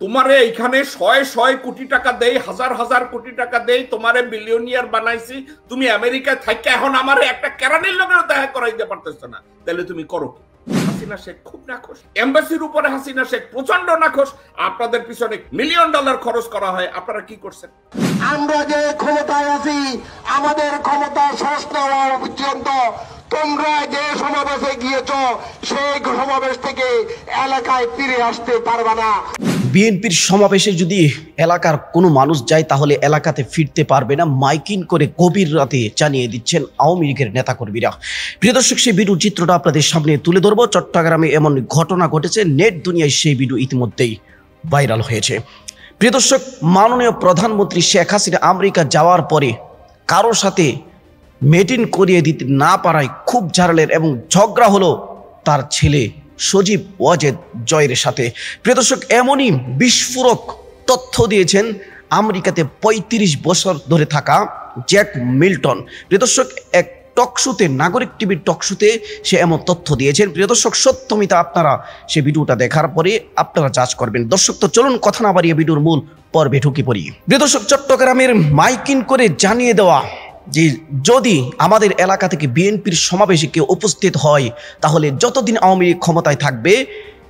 তোমারে এখানে শয় শয় কোটি টাকা দেই, হাজার হাজার কোটি টাকা দেই, তোমারে বিলিয়নিয়ার বানাইছি। তুমি আমেরিকায় থাকি এখন আমার একটা কেরানির লোকের দেখা করাইতে পারতেছো না। তাহলে তুমি করো হাসিনা শেখ খুব নাখোশ। এম্বাসির উপরে হাসিনা শেখ প্রচণ্ড নাখোশ। আপনাদের পিছনে মিলিয়ন ডলার খরচ করা হয়। আপনারা কি করছেন? আমরা যে ক্ষমতায় আছি, আমাদের ক্ষমতা শেষ পর্যন্ত তোমরা যে সমাবেশে গিয়েছ, সেই সমাবেশ থেকে এলাকায় ফিরে আসতে পারবা না। বিএনপির সমাবেশে যদি এলাকার কোনো মানুষ যায়, তাহলে এলাকাতে ফিরতে পারবে না। মাইকিং করে গভীর রাতে জানিয়ে দিচ্ছেন আওয়ামী লীগের নেতাকর্মীরা। প্রিয় দর্শক, সেই ভিডিও চিত্রটা আপনাদের সামনে তুলে ধরবো। চট্টগ্রামে এমন ঘটনা ঘটেছে, নেট দুনিয়ায় সেই ভিডিও ইতিমধ্যেই ভাইরাল হয়েছে। প্রিয় দর্শক, মাননীয় প্রধানমন্ত্রী শেখ হাসিনা আমেরিকা যাওয়ার পরে কারোর সাথে মেটিন করিয়ে দিতে না পারায় খুব ঝাড়লেন এবং ঝগড়া হলো তার ছেলে সজীব ওয়াজেদ জয়ের সাথে। প্রিয় দর্শক, এমনই বিস্ফোরক তথ্য দিয়েছেন আমেরিকাতে ৩৫ বছর ধরে থাকা জ্যাক মিল্টন। প্রিয়দর্শক এক টকশুতে, নাগরিক টিভির টকশুতে সে এমন তথ্য দিয়েছেন। প্রিয় দর্শক, সত্যমিতা, আপনারা সে ভিডিওটা দেখার পরে আপনারা যাচ করবেন। দর্শক, তো চলুন কথা না বাড়িয়ে ভিডিওর মূল পর্বে ঢুকি পড়ি। প্রিয় দর্শক, চট্টগ্রামের মাইকিং করে জানিয়ে দেওয়া যে যদি আমাদের এলাকা থেকে বিএনপির সমাবেশে কেউ উপস্থিত হয়, তাহলে যতদিন আওয়ামী লীগ ক্ষমতায় থাকবে,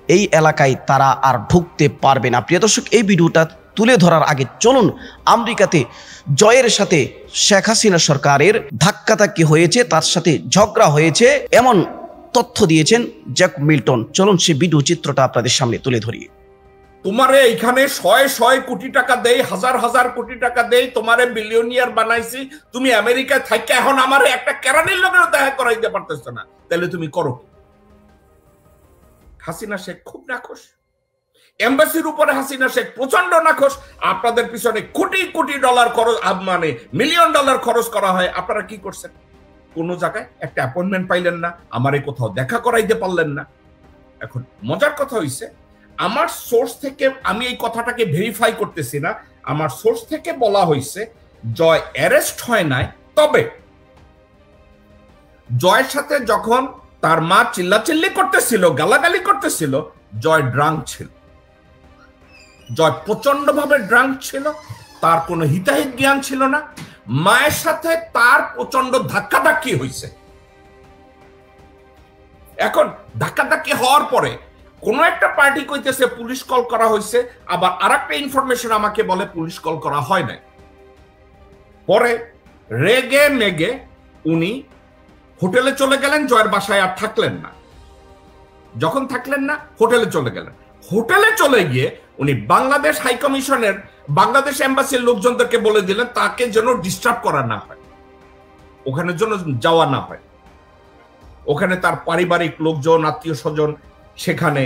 এই এলাকায় তারা আর ঢুকতে পারবে না। প্রিয় দর্শক, এই ভিডিওটা তুলে ধরার আগে চলুন আমেরিকাতে জয়ের সাথে শেখ হাসিনা সরকারের ধাক্কাধাক্কি হয়েছে, তার সাথে ঝগড়া হয়েছে, এমন তথ্য দিয়েছেন জ্যাক মিল্টন। চলুন সে ভিডিও চিত্রটা আপনাদের সামনে তুলে ধরি। তোমারে এখানে শয় শয় কোটি টাকা দেই, হাজার হাজার কোটি টাকা দেই, তোমারে বিলিয়নিয়ার বানাইছি। তুমি আমেরিকায় থাকি এখন আমার একটা কেরানির লোকের দেখা করাইতে পারতেছো না। তাহলে তুমি করো হাসিনা শেখ খুব নাখোশ। এম্বাসির উপরে হাসিনা শেখ প্রচণ্ড নাখোশ। আপনাদের পিছনে কোটি কোটি ডলার খরচ মানে মিলিয়ন ডলার খরচ করা হয়। আপনারা কি করছেন? কোন জায়গায় একটা অ্যাপয়েন্টমেন্ট পাইলেন না, আমারে কোথাও দেখা করাইতে পারলেন না। এখন মজার কথা হইছে আমার সোর্স থেকে আমি এই কথাটাকে ভেরিফাই করতেছি না, আমার সোর্স থেকে বলা হয়েছে জয় অ্যারেস্ট হয় নাই, তবে জয়ের সাথে যখন তার মা চিল্লাচিল্লি করতেছিল, গালাগালি করতেছিল, জয় ড্রাঙ্ক ছিল। জয় প্রচণ্ড ভাবে ড্রাঙ্ক ছিল, তার কোনো হিতাহিত জ্ঞান ছিল না, মায়ের সাথে তার প্রচণ্ড ধাক্কাধাক্কি হয়েছে এখন ধাক্কাধাক্কি হওয়ার পরে কোন একটা পার্টি কইতেছে, পুলিশ কল করা হয়েছে আবার আর একটা ইনফরমেশন আমাকে বলে, পুলিশ কল করা হয় নাই। পরে রেগে মেগে উনি হোটেলে চলে গেলেন, জয়ের বাসায় আর থাকলেন না। যখন থাকলেন না, হোটেলে চলে গেলেন। হোটেলে চলে গিয়ে উনি বাংলাদেশ হাই কমিশনের, বাংলাদেশ এম্বাসির লোকজনদেরকে বলে দিলেন, তাকে যেন ডিস্টার্ব করা না হয়। ওখানে জন্য যাওয়া না হয়। ওখানে তার পারিবারিক লোকজন, আত্মীয় স্বজন সেখানে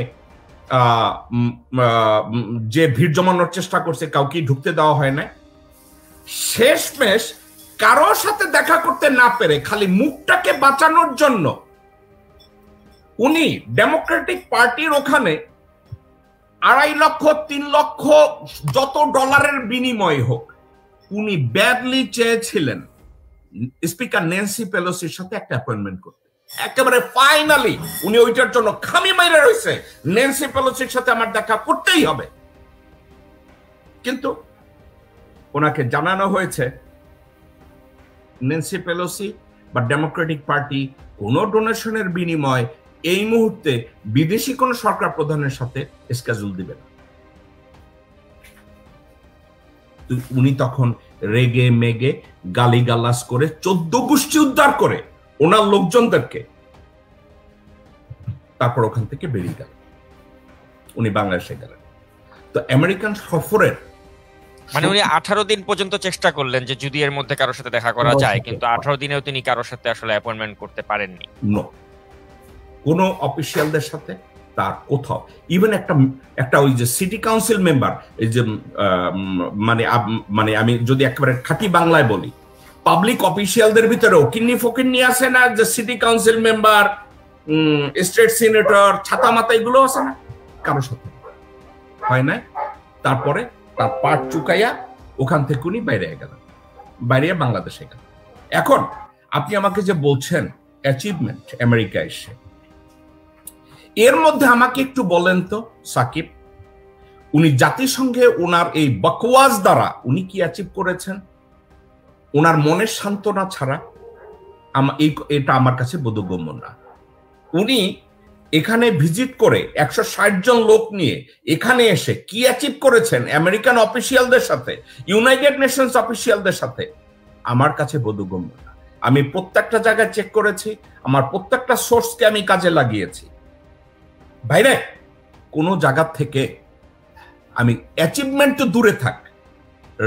যে ভিড় জমানোর চেষ্টা করছে কাউকে ঢুকতে দেওয়া হয় না শেষমেশ কারোর সাথে দেখা করতে না পেরে খালি মুখটাকে বাঁচানোর জন্য উনি ডেমোক্রেটিক পার্টির ওখানে আড়াই লক্ষ, তিন লক্ষ যত ডলারের বিনিময় হোক, উনি ব্যাডলি চেয়েছিলেন। স্পিকার নেন্সি পেলোসির সাথে একটা অ্যাপয়েন্টমেন্ট করতে। একেবারে ফাইনালি উনি ওইটার জন্য খামি মাইরে রয়েছে। নেন্সি পেলোসির সাথে আমার দেখা করতেই হবে। কিন্তু ওনাকে জানানো হয়েছে নেন্সি পেলোসি বা ডেমোক্রেটিক পার্টি কোন ডোনেশনের বিনিময় এই মুহূর্তে বিদেশি কোন সরকার প্রধানের সাথে স্কেজুল দিবে না। উনি তখন রেগে মেগে গালি গালাস করে চোদ্দ গোষ্ঠী উদ্ধার করে ওনার লোকজনদেরকে তারপর ওখান থেকে বেরিয়ে গেল। উনি বাংলাদেশে গেলেন। তো আমেরিকান সফরের মানে উনি আঠারো দিন পর্যন্ত চেষ্টা করলেন যে যদি এর মধ্যে কারোর সাথে দেখা করা যায় কিন্তু আঠারো দিনেও তিনি কারোর সাথে আসলে অ্যাপয়েন্টমেন্ট করতে পারেননি। কোনো অফিসিয়ালদের সাথে তার কোথাও। ইভেন একটা একটা ওই যে সিটি কাউন্সিল মেম্বার এই যে মানে মানে আমি যদি একেবারে খাঁটি বাংলায় বলি পাবলিক অফিসিয়ালদের ভিতরেও কিন্নি ফকিন্নি আছে না? যে city council member state senator ছাতা মাতা এগুলো আছে না? কারোর সাথে? হয় না তারপরে তার পাট চুকাইয়া ওখান থেকে উনি বাইরে গেলেন। বাইরে বাংলাদেশে গেলেন। এখন আপনি আমাকে যে বলছেন অ্যাচিভমেন্ট আমেরিকা এসে। এর মধ্যে আমাকে একটু বলেন তো, সাকিব। উনি জাতিসংঘে ওনার এই বকওয়াজ দ্বারা উনি কি অ্যাচিভ করেছেন? ওনার মনের সান্ত্বনা ছাড়া এই এটা আমার কাছে বোধগম্য না। উনি এখানে ভিজিট করে একশো ষাট জন লোক নিয়ে এখানে এসে কি অ্যাচিভ করেছেন আমেরিকান অফিসিয়ালদের সাথে ইউনাইটেড নেশনস অফিসিয়ালদের সাথে, আমার কাছে বোধগম্য না। আমি প্রত্যেকটা জায়গায় চেক করেছি, আমার প্রত্যেকটা সোর্সকে আমি কাজে লাগিয়েছি। বাইরে কোনো জায়গা থেকে আমি অ্যাচিভমেন্ট তো দূরে থাক।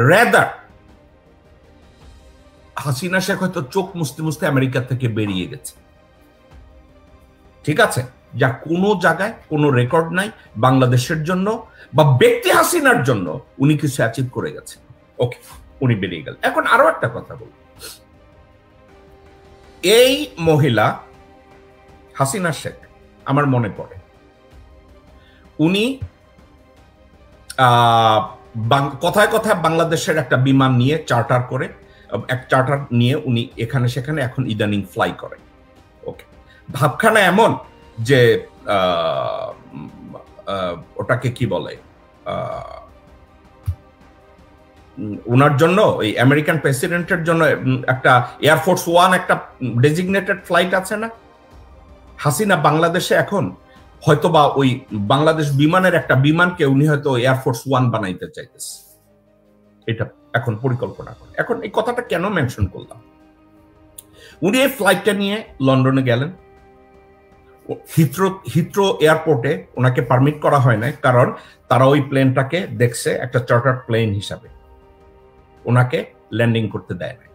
রেদার হাসিনা শেখ হয়তো চোখ মুছতে মুছতে আমেরিকা থেকে বেরিয়ে গেছে। ঠিক আছে? যা কোনো জায়গায় কোনো রেকর্ড নাই বাংলাদেশের জন্য বা ব্যক্তি হাসিনার জন্য উনি কিছু অ্যাচিভ করে গেছে। ওকে উনি বেরিয়ে গেল। এখন আরও একটা কথা বলব এই মহিলা, হাসিনা শেখ, আমার মনে পড়ে। উনি কথায় কথায় বাংলাদেশের একটা বিমান নিয়ে চার্টার করে এক চার্টার নিয়ে উনি এখানে সেখানে এখন ইদানিং ফ্লাই করে। ওকে ভাবখানা এমন যে ওটাকে কি বলে? ওনার জন্য ওই আমেরিকান প্রেসিডেন্টের জন্য একটা এয়ারফোর্স ওয়ান একটা ডেজিগনেটেড ফ্লাইট আছে না? হাসিনা বাংলাদেশে এখন হয়তোবা ওই বাংলাদেশ বিমানের একটা বিমানকে উনি হয়তো এয়ারফোর্স ওয়ান বানাইতে চাইতেছে। এটা এখন পরিকল্পনা করে এখন এই কথাটা কেন মেনশন করলাম? উনি এই ফ্লাইটটা নিয়ে লন্ডনে গেলেন। হিথ্রো হিথ্রো এয়ারপোর্টে ওনাকে পারমিট করা হয় না কারণ তারা ওই প্লেনটাকে দেখছে একটা চার্টার প্লেন হিসাবে। ওনাকে ল্যান্ডিং করতে দেয় না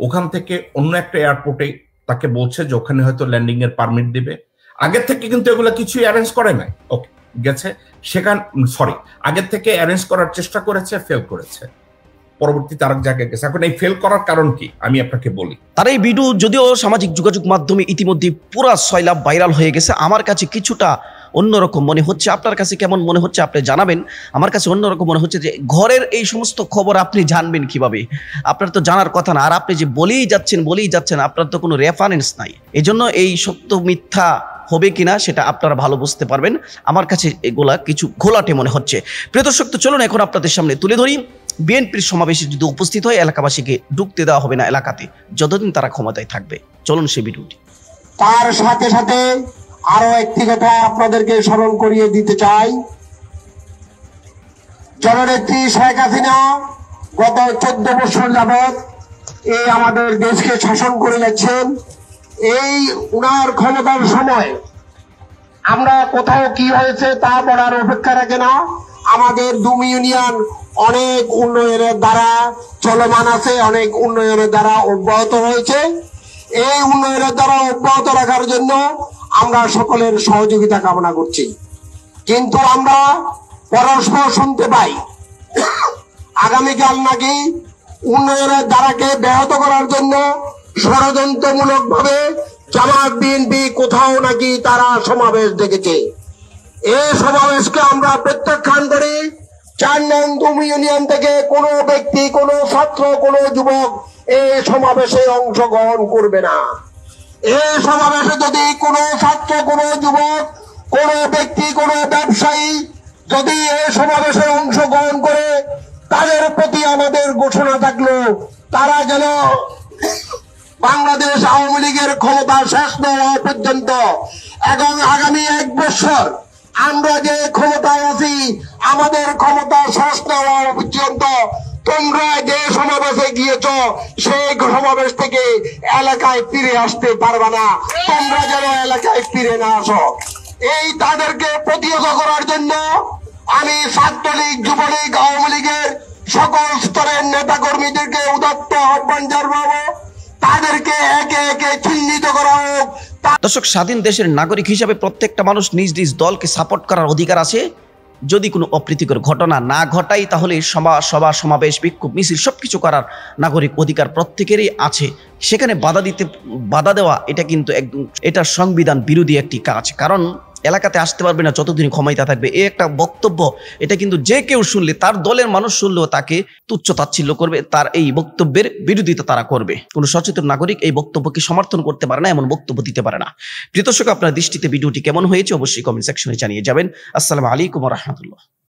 ওখান থেকে অন্য একটা এয়ারপোর্টে তাকে বলছে যে ওখানে হয়তো ল্যান্ডিং এর পারমিট দিবে। আগের থেকে কিন্তু এগুলো কিছুই অ্যারেঞ্জ করে নাই। ওকে গেছে। সেখান সরি আগের থেকে অ্যারেঞ্জ করার চেষ্টা করেছে ফেল করেছে। পরবর্তীতে আরেক জায়গায় গেছে। এখন এই ফেল করার কারণ কি? আমি আপনাকে বলি। তার এই ভিডিও যদিও সামাজিক যোগাযোগ মাধ্যমে ইতিমধ্যে পুরা ছয় লাভ ভাইরাল হয়ে গেছে, আমার কাছে কিছুটা অন্যরকম মনে হচ্ছে। আপনার কাছে কেমন মনে হচ্ছে আপনি জানাবেন। আমার কাছে অন্যরকম মনে হচ্ছে যে ঘরের এই সমস্ত খবর আপনি জানবেন কীভাবে? আপনার তো জানার কথা না। আর আপনি যে বলেই যাচ্ছেন বলেই যাচ্ছেন, আপনার তো কোনো রেফারেন্স নাই। এজন্য এই সত্য মিথ্যা হবে কিনা সেটা আপনারা ভালো বুঝতে পারবেন। আমার কাছে এগুলা কিছু ঘোলাটে মনে হচ্ছে। প্রিয় দর্শক, তো চলুন এখন আপনাদের সামনে তুলে ধরি। বিএনপির সমাবেশে যদি উপস্থিত হয়, এলাকাবাসীকে ঢুকতে দেওয়া হবে না এলাকাতে। যতদিন তারা ক্ষমতায় থাকবে। চলুন সেই ভিডিওটি। তার সাথে সাথে আরও একটি কথা আপনাদেরকে স্মরণ করিয়ে দিতে চাই। জননেত্রী শেখ হাসিনা গত চোদ্দ বছর যাবৎ এই আমাদের দেশকে শাসন করে যাচ্ছেন। এই উনার ক্ষমতার সময় আমরা কোথাও কি হয়েছে তা বলার অপেক্ষা রাখে না। আমাদের দুম ইউনিয়ন অনেক উন্নয়নের দ্বারা চলমান আছে, অনেক উন্নয়নের দ্বারা অব্যাহত হয়েছে এই উন্নয়নের দ্বারা অব্যাহত রাখার জন্য আমরা সকলের সহযোগিতা কামনা করছি। কিন্তু আমরা পরস্পর শুনতে পাই। আগামীকাল নাকি উন্নয়নের দ্বারাকে ব্যাহত করার জন্য ষড়যন্ত্রমূলক ভাবে জামাত, বিএনপি কোথাও নাকি তারা সমাবেশ দেখেছে। এই সমাবেশকে আমরা প্রত্যাখ্যান করি। চার নং দুম ইউনিয়ন থেকে কোনো ব্যক্তি, কোনো ছাত্র, কোনো যুবক এই সমাবেশে অংশগ্রহণ করবে না। এই সমাবেশে যদি কোনো ছাত্র, কোনো যুবক, কোনো ব্যক্তি, কোনো ব্যবসায়ী যদি এই সমাবেশে অংশগ্রহণ করে, তাদের প্রতি আমাদের ঘোষণা থাকল, তারা যেন বাংলাদেশ আওয়ামী লীগের ক্ষমতা শেষ না হওয়া পর্যন্ত এবং আগামী এক বছর আমরা যে ক্ষমতায় আছি, আমাদের ক্ষমতা শেষ না হওয়া পর্যন্ত তোমরা যে সমাবেশে গিয়েছ, সেই সমাবেশ থেকে এলাকায় ফিরে আসতে পারবে না। তোমরা যেন এলাকায় ফিরে না আসো। এই তাদেরকে প্রতিহত করার জন্য আমি ছাত্রলীগ, যুবলীগ, আওয়ামী লীগের সকল স্তরের নেতা কর্মীদেরকে উদাত্ত আহ্বান জানাব। তাদেরকে একে একে চিহ্নিত দর্শক, স্বাধীন দেশের নাগরিক হিসাবে প্রত্যেকটা মানুষ নিজ নিজ দলকে সাপোর্ট করার অধিকার আছে। যদি কোনো অপ্রীতিকর ঘটনা না ঘটাই তাহলে সভা সভা, সমাবেশ, বিক্ষোভ, মিছিল সব কিছু করার নাগরিক অধিকার প্রত্যেকেরই আছে। সেখানে বাধা দিতে, বাধা দেওয়া, এটা কিন্তু একদম, এটা সংবিধান বিরোধী একটি কাজ। কারণ এলাকাতে আসতে পারবে না, যতদিন ক্ষমাইতা থাকবে। এই একটা বক্তব্য, এটা কিন্তু যে কেউ শুনলে, তার দলের মানুষ শুনলেও তাকে তুচ্ছ তাচ্ছিল্য করবে, তার এই বক্তব্যের বিরোধিতা তারা করবে। কোনো সচেতন নাগরিক এই বক্তব্যকে সমর্থন করতে পারে না, এমন বক্তব্য দিতে পারে না। প্রিয় আপনার দৃষ্টিতে ভিডিওটি কেমন হয়েছে, অবশ্যই কমেন্ট সেকশনে জানিয়ে যাবেন। আসসালামু আলাইকুম রহমতুল্লাহ।